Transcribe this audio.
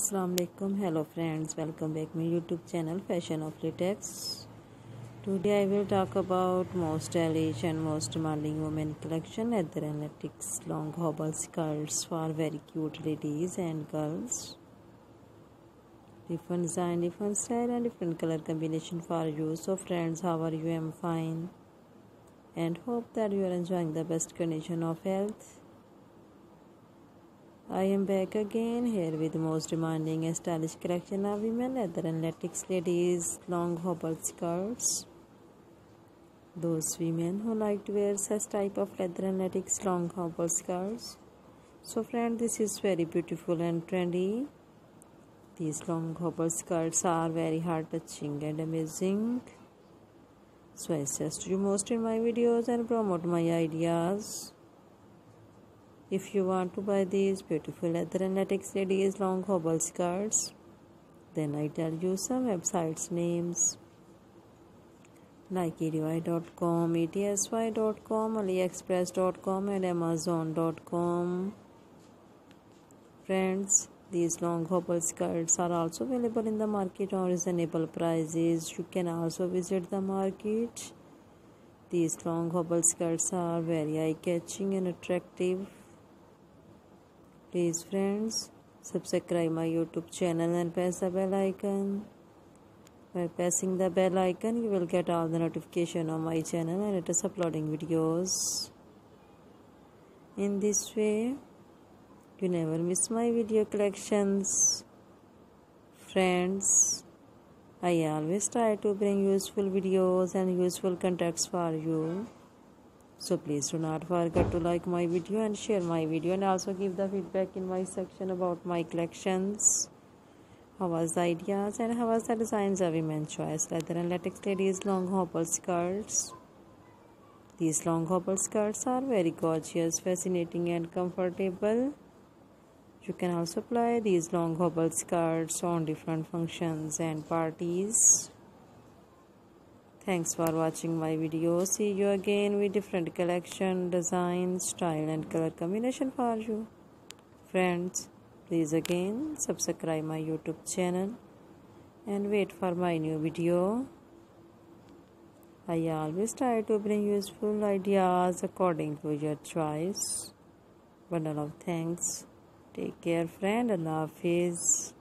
Assalamu alaikum hello friends. Welcome back to my youtube channel fashion of latex. Today i will talk about most stylish and most demanding women collection at the analytics long hobble skirts for very cute ladies and girls. Different design different style and different color combination for you. So friends how are you? I'm fine. And hope that you are enjoying the best condition of health I am back again here with the most demanding and stylish collection of women leather and ladies long hobble skirts. Those women who like to wear such type of leather and long hobble skirts. So friend this is very beautiful and trendy. These long hobble skirts are very heart touching and amazing. So I suggest you most in my videos and promote my ideas. If you want to buy these beautiful leather and latex ladies long hobble skirts, then I tell you some websites names like EDY.com, ETSY.com, AliExpress.com and Amazon.com. Friends, these long hobble skirts are also available in the market on reasonable prices. You can also visit the market. These long hobble skirts are very eye-catching and attractive please friends subscribe my youtube channel and press the bell icon. By pressing the bell icon you will get all the notification on my channel and it is uploading videos. In this way you never miss my video collections. Friends i always try to bring useful videos and useful contacts for you so please do not forget to like my video and share my video and also give the feedback in my section about my collections. How was the ideas and how was the designs of women's choice? Leather and latex ladies long hobble skirts. These long hobble skirts are very gorgeous fascinating and comfortable. You can also apply these long hobble skirts on different functions and parties Thanks for watching my video. See you again with different collection, design, style and color combination for you. Friends, please again subscribe my YouTube channel and wait for my new video. I always try to bring useful ideas according to your choice. Bundle of thanks. Take care friend. Allah Hafiz.